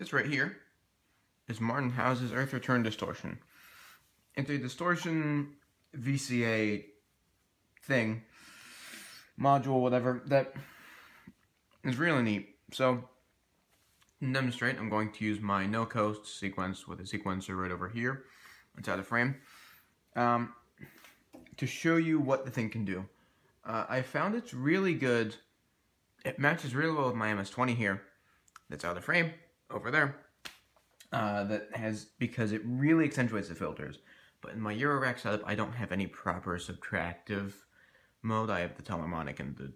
this right here is Martin Howse's Earth Return Distortion. It's a distortion VCA thing, module, whatever, that is really neat. So, to demonstrate, I'm going to use my no coast sequence with a sequencer right over here inside the frame um, to show you what the thing can do. Uh, I found it's really good. It matches really well with my MS-20 here. That's out of the frame over there. Uh, that has because it really accentuates the filters. But in my Eurorack setup, I don't have any proper subtractive mode. I have the Telharmonic and the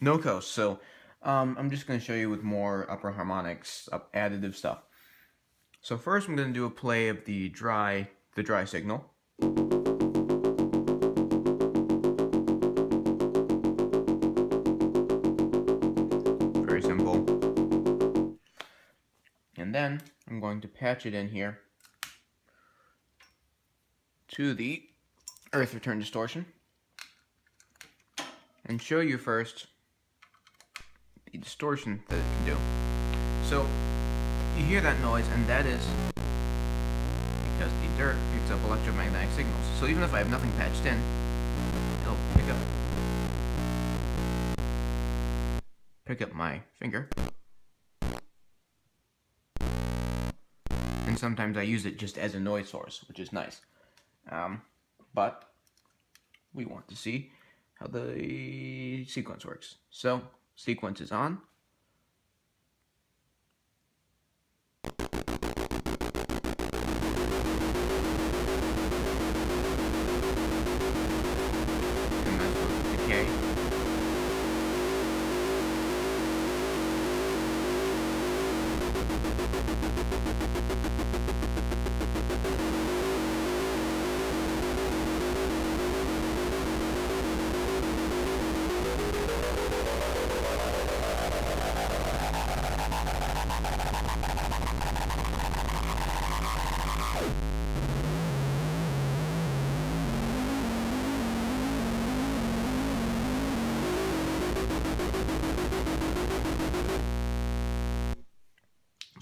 no coast. So um, I'm just going to show you with more upper harmonics, up additive stuff. So first I'm going to do a play of the dry, the dry signal. Very simple. And then I'm going to patch it in here to the earth return distortion and show you first the distortion that it can do. So you hear that noise and that is because the dirt picks up electromagnetic signals. So even if I have nothing patched in, it'll pick up pick up my finger. And sometimes I use it just as a noise source, which is nice. Um, but we want to see how the sequence works. So, sequence is on.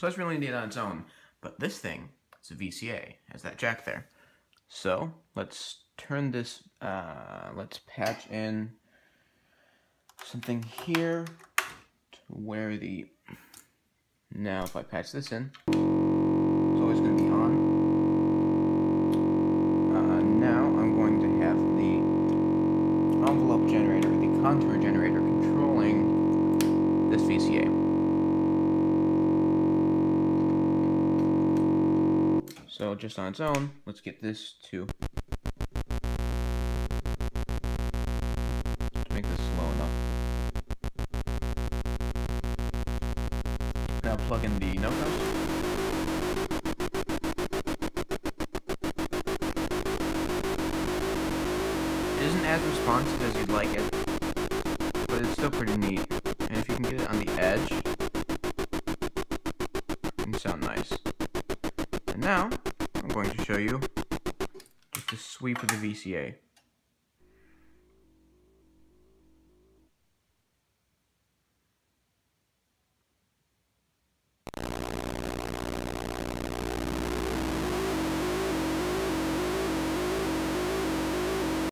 So that's really neat on its own. But this thing, it's a VCA, has that jack there. So let's turn this, uh, let's patch in something here to where the, now if I patch this in, it's always going to be on. Uh, now I'm going to have the envelope generator, the contour generator controlling this VCA. So just on its own, let's get this to, make this slow enough. Now plug in the no coast. It isn't as responsive as you'd like it, but it's still pretty neat. And if you can get it on the edge, it can sound nice. And now, show you just a sweep of the VCA.